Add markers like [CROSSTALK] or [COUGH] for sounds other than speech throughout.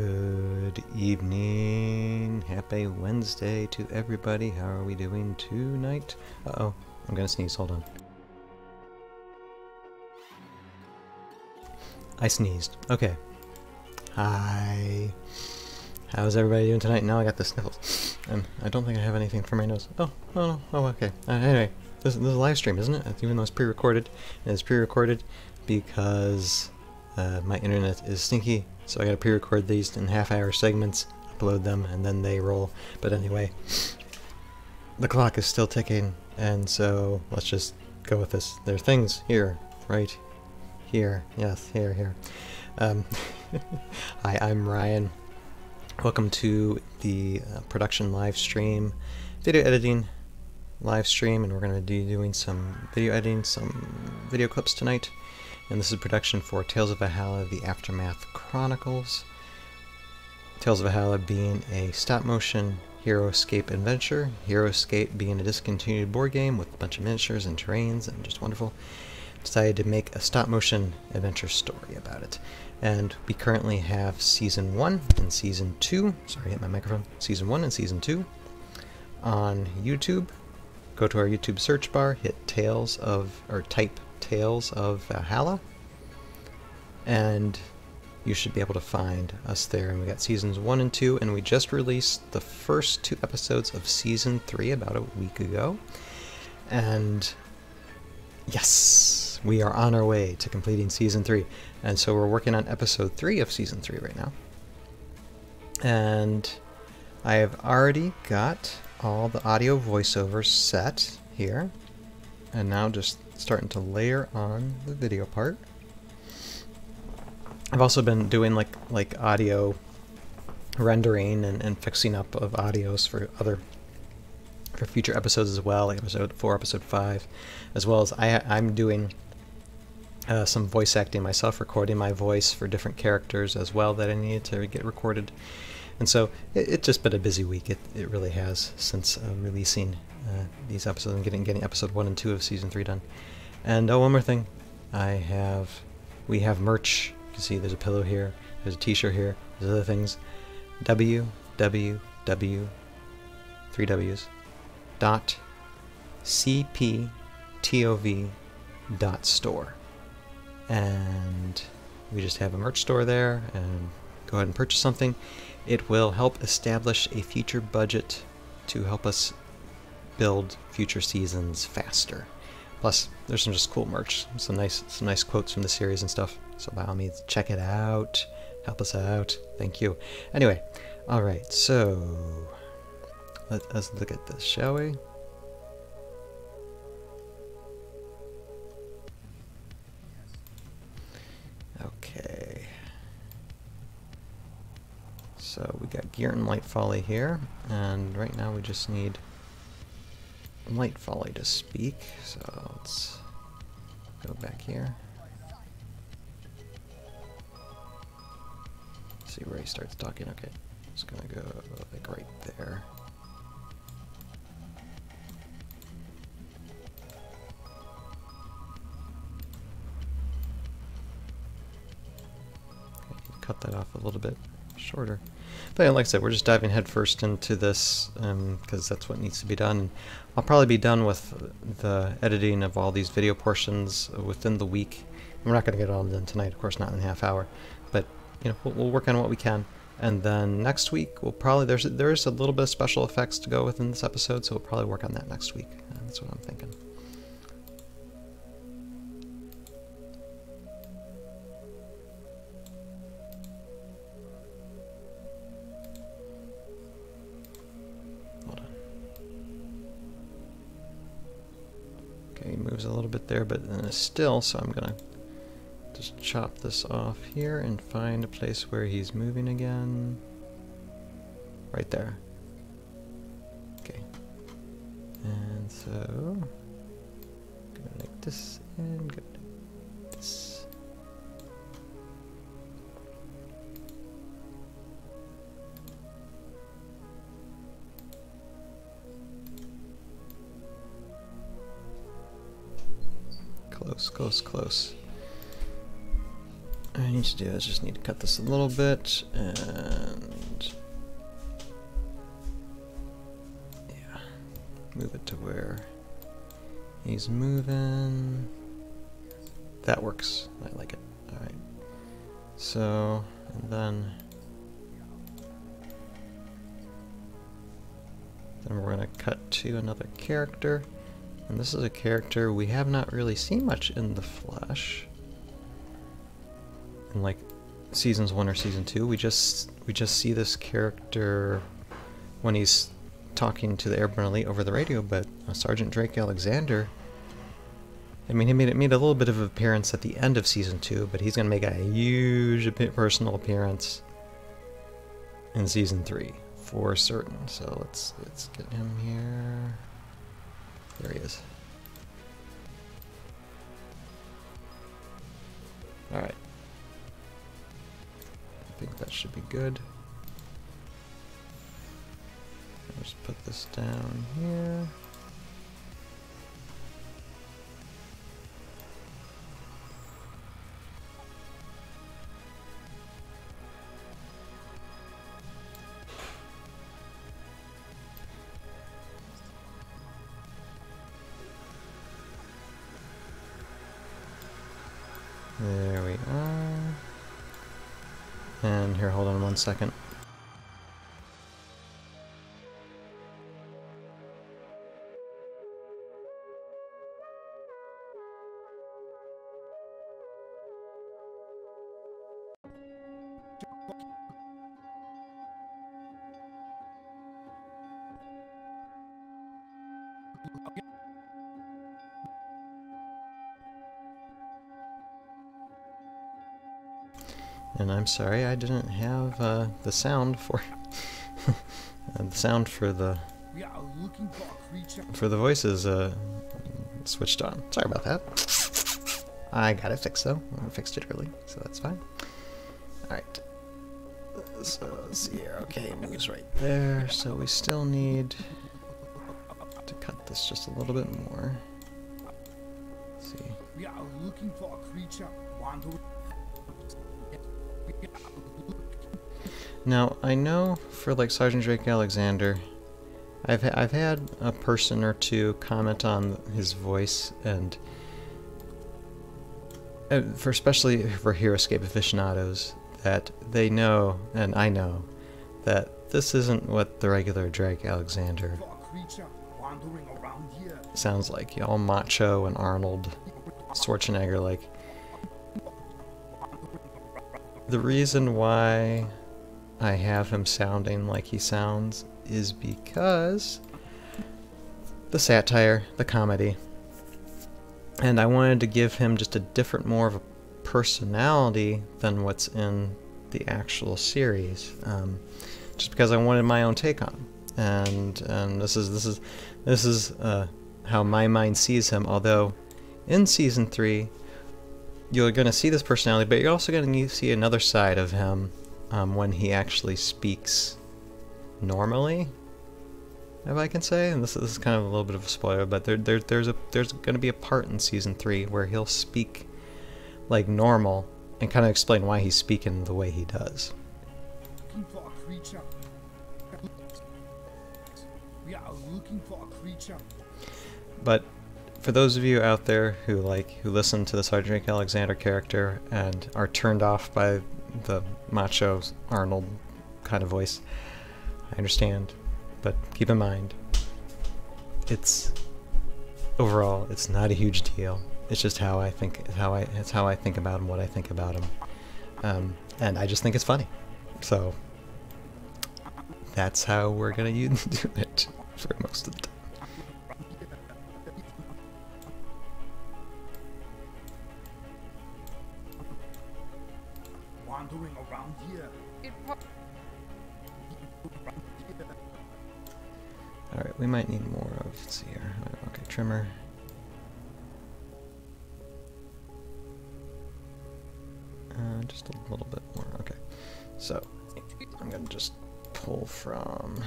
Good evening. Happy Wednesday to everybody. How are we doing tonight? Uh oh, I'm gonna sneeze. Hold on. I sneezed. Okay. Hi. How's everybody doing tonight? Now I got the sniffles. And I don't think I have anything for my nose. Oh, oh, no. Oh, okay. Uh, anyway, this, this is a live stream, isn't it? Even though it's pre-recorded. And it's pre-recorded because uh, my internet is stinky. So I gotta pre-record these in half-hour segments, upload them, and then they roll. But anyway, the clock is still ticking, and so let's just go with this. There are things here, right here. Yes, here, here. Um, [LAUGHS] hi, I'm Ryan. Welcome to the uh, production live stream, video editing live stream, and we're going to be doing some video editing, some video clips tonight. And this is production for Tales of Valhalla, The Aftermath Chronicles. Tales of Valhalla being a stop-motion HeroScape adventure, HeroScape being a discontinued board game with a bunch of miniatures and terrains and just wonderful decided to make a stop motion adventure story about it. And we currently have season 1 and season 2, sorry, hit my microphone, season 1 and season 2 on YouTube. Go to our YouTube search bar, hit Tales of, or type Tales of Valhalla, and you should be able to find us there. And we got seasons 1 and 2, and we just released the first two episodes of season 3 about a week ago. And yes, we are on our way to completing season 3. And so we're working on episode 3 of season 3 right now. And I have already got all the audio voiceovers set here. And now just starting to layer on the video part. I've also been doing like like audio rendering and, and fixing up of audios for other for future episodes as well, like episode four, episode five, as well as I I'm doing uh, some voice acting myself, recording my voice for different characters as well that I needed to get recorded. And so it, it's just been a busy week. It, it really has since uh, releasing uh, these episodes and getting getting episode one and two of season three done. And oh, one more thing, I have we have merch. You can see there's a pillow here, there's a T-shirt here, there's other things. www three W's dot cptov dot store and we just have a merch store there and go ahead and purchase something it will help establish a future budget to help us build future seasons faster. Plus there's some just cool merch some nice some nice quotes from the series and stuff. So by all means check it out. Help us out. Thank you. Anyway all right so let us look at this, shall we? So we got Gear and Light Folly here, and right now we just need Light Folly to speak, so let's go back here. See where he starts talking, okay. It's gonna go like right there. cut that off a little bit shorter. But yeah, like I said, we're just diving headfirst into this because um, that's what needs to be done. I'll probably be done with the editing of all these video portions within the week. We're not going to get it all done tonight, of course, not in a half hour. But you know, we'll, we'll work on what we can. And then next week, we'll probably there's there's a little bit of special effects to go within this episode, so we'll probably work on that next week. That's what I'm thinking. A little bit there, but then it's still, so I'm gonna just chop this off here and find a place where he's moving again. Right there. Okay. And so, gonna make this and go this. Close. I need to do is just need to cut this a little bit and yeah, move it to where he's moving. That works. I like it. All right. So and then then we're gonna cut to another character, and this is a character we have not really seen much in the flesh in like seasons one or season two. We just we just see this character when he's talking to the Airborne Elite over the radio, but uh, Sergeant Drake Alexander. I mean, he made it made a little bit of an appearance at the end of season two, but he's gonna make a huge personal appearance in season three for certain. So let's let's get him here. There he is. All right I think that should be good. I'll just put this down here. Here, hold And I'm sorry I didn't have uh, the sound for [LAUGHS] uh, the sound for the for the voices uh, switched on. Sorry about that. I got it fixed though. I fixed it early, so that's fine. Alright. So let's see here. Okay, moves right there. So we still need to cut this just a little bit more. Let's see. We are looking for a creature wandering now, I know for like Sergeant Drake Alexander, I've, ha I've had a person or two comment on his voice and uh, for especially for HeroScape aficionados that they know and I know that this isn't what the regular Drake Alexander sounds like. All macho and Arnold Schwarzenegger like the reason why I have him sounding like he sounds is because the satire, the comedy. And I wanted to give him just a different, more of a personality than what's in the actual series. Um, just because I wanted my own take on. And, and this is this is this is uh, how my mind sees him. Although in season three, you're going to see this personality, but you're also going to see another side of him um, when he actually speaks normally, if I can say. And this, this, is kind of a little bit of a spoiler, but there, there there's a there's going to be a part in season three where he'll speak like normal and kind of explain why he's speaking the way he does. But for those of you out there who like who listen to the Sergeant Alexander character and are turned off by the macho Arnold kind of voice, I understand, but keep in mind, it's overall it's not a huge deal. It's just how I think how I it's how I think about him, what I think about him, um, and I just think it's funny. So that's how we're gonna [LAUGHS] do it for most of the time. We might need more of, let's see here. Okay, trimmer. Uh, just a little bit more, okay. So, I'm gonna just pull from...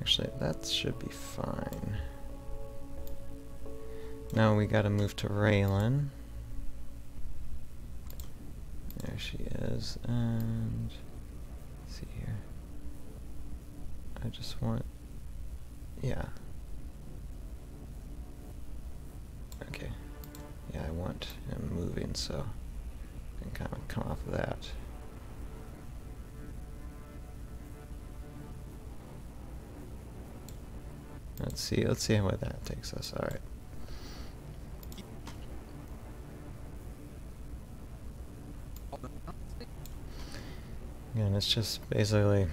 Actually, that should be fine. Now we gotta move to Raylan. There she is, and let's see here. I just want, yeah. Okay, yeah, I want him moving, so I can kind of come off of that. Let's see, let's see where that takes us. All right. And it's just basically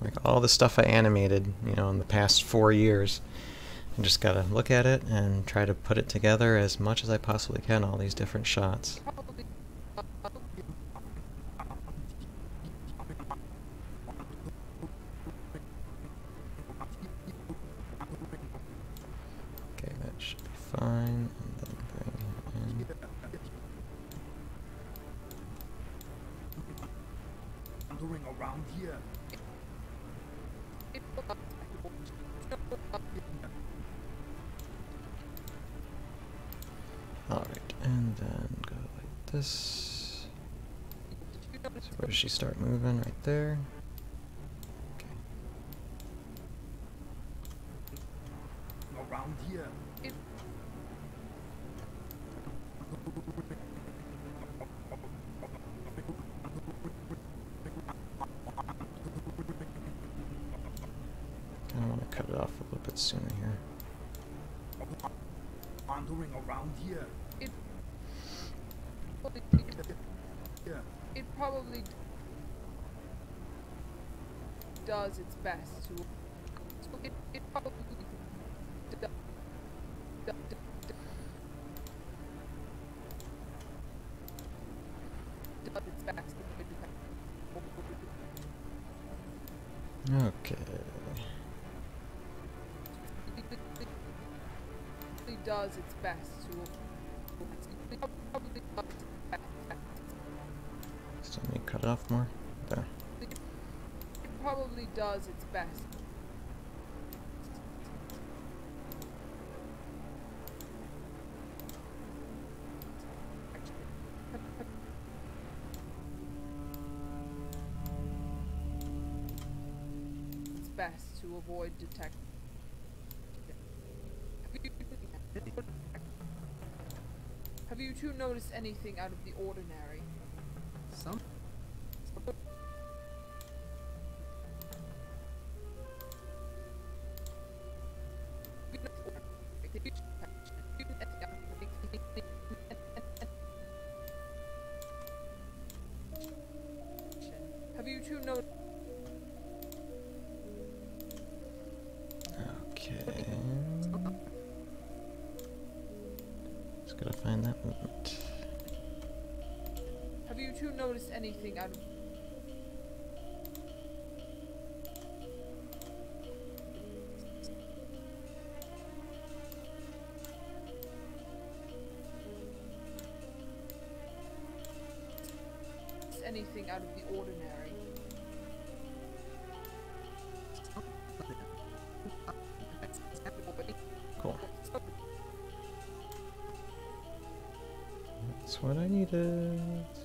like all the stuff I animated, you know, in the past four years. I just gotta look at it and try to put it together as much as I possibly can, all these different shots. Around here. Kinda wanna cut it off a little bit sooner here. Wandering around here. Here. It probably does its best to. It, it probably do- do- do- do- does its best. Okay. It does its best to. It probably does its best. Still need to cut it off more. There. It probably does its best. Avoid detect. Have you two noticed anything out of the ordinary? Noticed anything out of? Anything out of the ordinary? Cool. That's what I needed.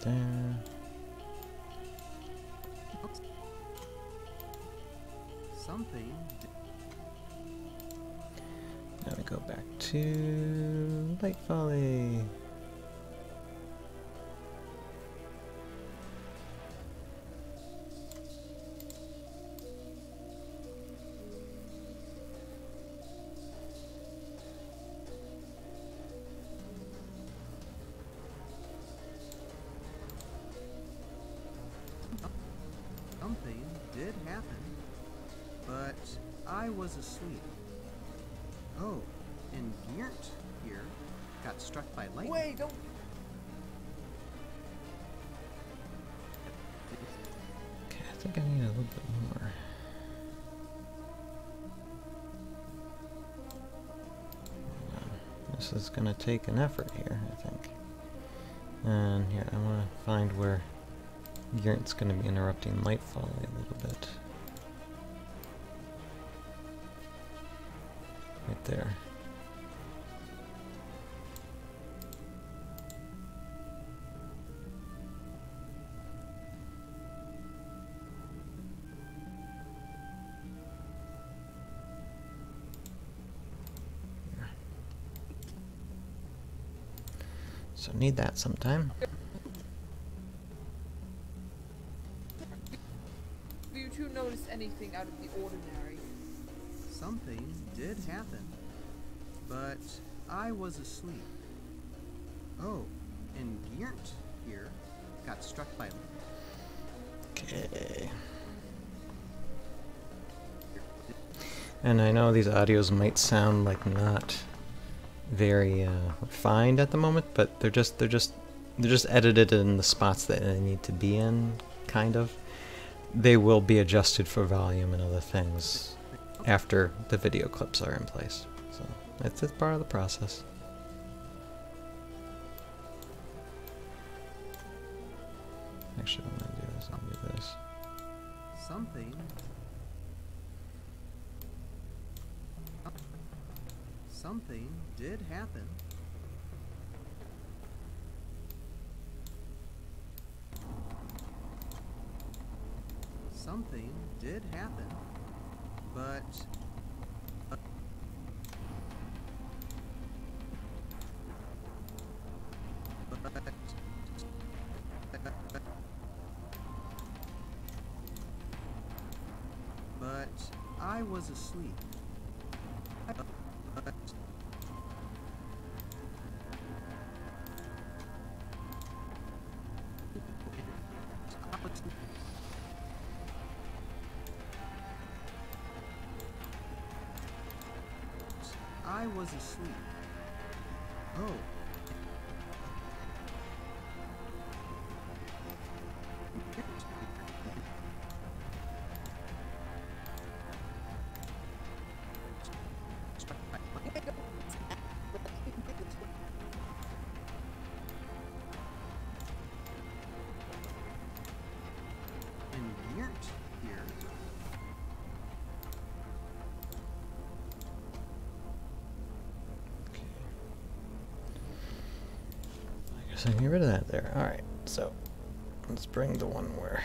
There. Something. Now we go back to Light did happen, but I was asleep. Oh, and Geert here got struck by lightning. Wait, don't. Okay, I think I need a little bit more. This is gonna take an effort here, I think. And here, I wanna find where Yurt's gonna be interrupting Lightfall a little bit. Right there. So need that sometime. Have you two noticed anything out of the ordinary? Something did happen, but I was asleep. Oh, and Geert here got struck by lightning. Okay. And I know these audios might sound like not very uh, refined at the moment, but they're just they're just they're just edited in the spots that they need to be in, kind of. They will be adjusted for volume and other things after the video clips are in place. So it's it's part of the process. Actually, I'm gonna do is I'll do this. something. Something did happen. Something did happen, but but I was asleep. But Guess I can get rid of that there. Alright, so let's bring the one where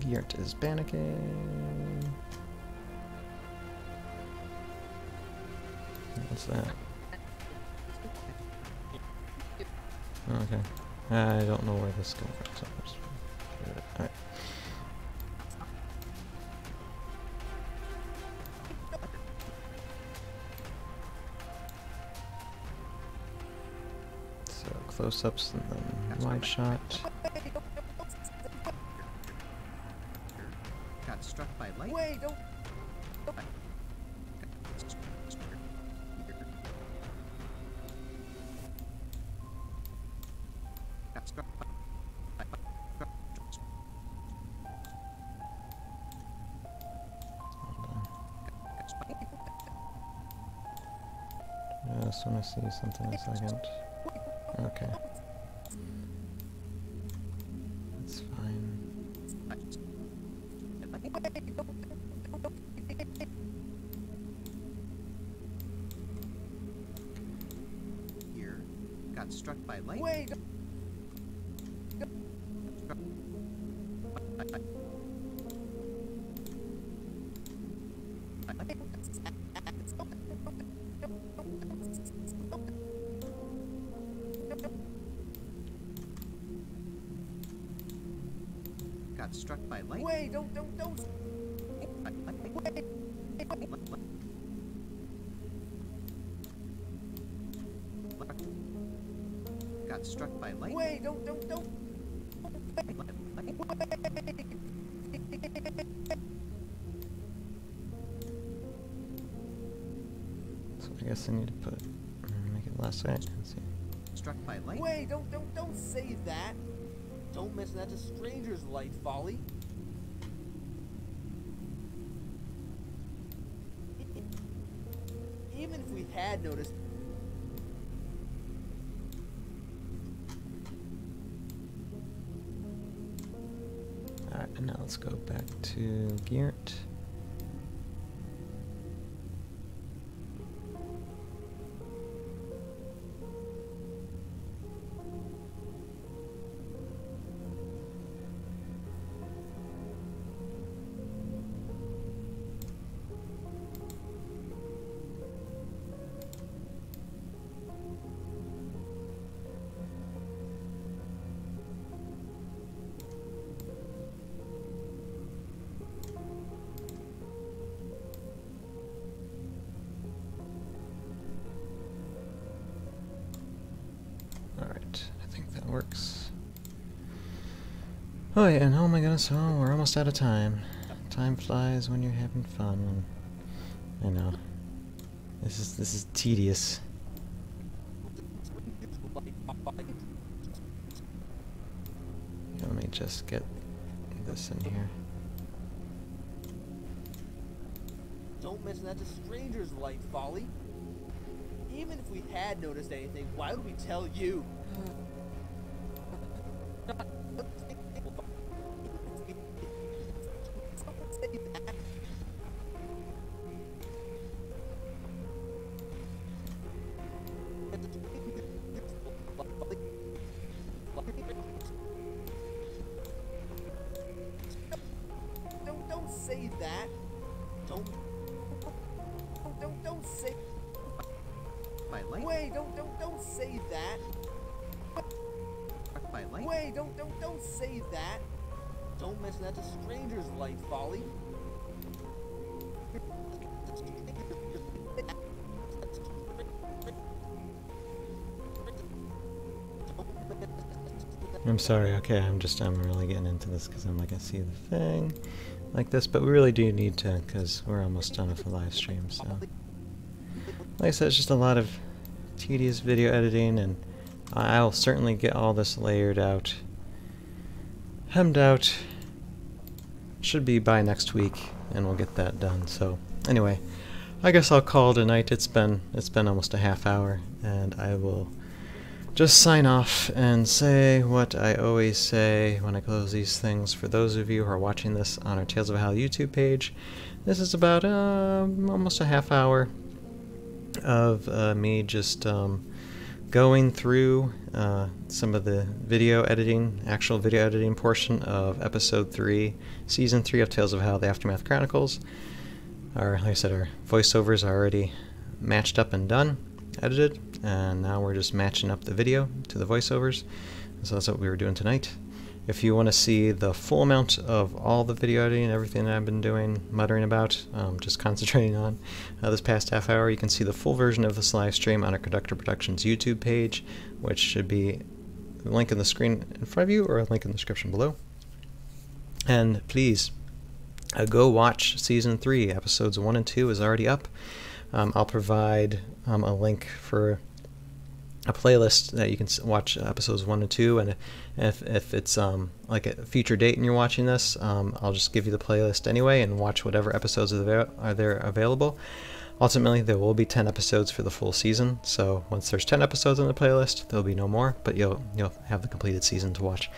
Geert is panicking. What's that? Okay. I don't know where this is coming from, so So close-ups and then wide shot. Got struck by lightning. Wait, don't. Got struck by I just want to see something in a second. Okay. Got struck by lightning. Wait, don't, don't, don't. Got struck by lightning. Wait, don't, don't, don't. So I guess I need to put make it less right. Let's see. Struck by lightning. Wait, don't, don't, don't say that. Don't mention that to strangers, Light Folly. Even if we had noticed, Alright, and now let's go back to Geert. Oh yeah, and oh my goodness, oh, we're almost out of time. Time flies when you're having fun. And I know. This is this is tedious. Let me just get this in here. Don't mention that to strangers, Light Folly. Even if we had noticed anything, why would we tell you? Hmm. Don't say that. Don't say that. Don't say my way. don't say that. Light. Wait, don't don't don't say that. Don't mention that to strangers, Light Folly. I'm sorry, okay, I'm just, I'm really getting into this because I'm like, I see the thing like this, but we really do need to because we're almost done with the live stream, so. Like I said, it's just a lot of tedious video editing, and I'll certainly get all this layered out, hemmed out. Should be by next week, and we'll get that done, so. Anyway, I guess I'll call tonight. It's been, it's been almost a half hour, and I will just sign off and say what I always say when I close these things. For those of you who are watching this on our Tales of Hal YouTube page, this is about um, almost a half hour of uh, me just um, going through uh, some of the video editing, actual video editing portion of episode 3, season 3 of Tales of How the Aftermath Chronicles. Our, like I said, our voiceovers are already matched up and done, edited, and now we're just matching up the video to the voiceovers. So that's what we were doing tonight. If you want to see the full amount of all the video editing, and everything I've been doing, muttering about, um, just [LAUGHS] concentrating on uh, this past half hour, you can see the full version of this live stream on our Conductor Productions YouTube page, which should be a link in the screen in front of you or a link in the description below. And please, uh, go watch season 3. Episodes 1 and 2 is already up. Um, I'll provide um, a link for a playlist that you can watch episodes one and two, and if if it's um, like a future date and you're watching this, um, I'll just give you the playlist anyway and watch whatever episodes are there, are there available. Ultimately, there will be 10 episodes for the full season, so once there's 10 episodes on the playlist, there'll be no more, but you'll you'll have the completed season to watch.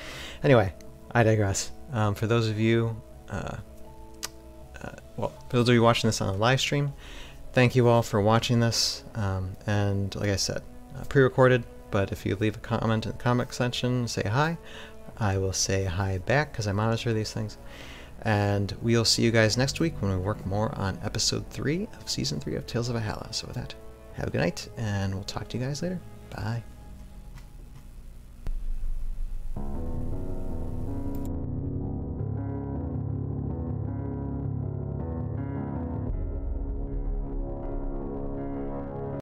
Anyway, I digress. Um, for those of you, uh, uh, well, for those of you watching this on a live stream, thank you all for watching this, um, and like I said, uh, pre-recorded, but if you leave a comment in the comment section, say hi. I will say hi back because I monitor these things. And we'll see you guys next week when we work more on episode 3 of season 3 of Tales of Valhalla. So with that, have a good night, and we'll talk to you guys later. Bye.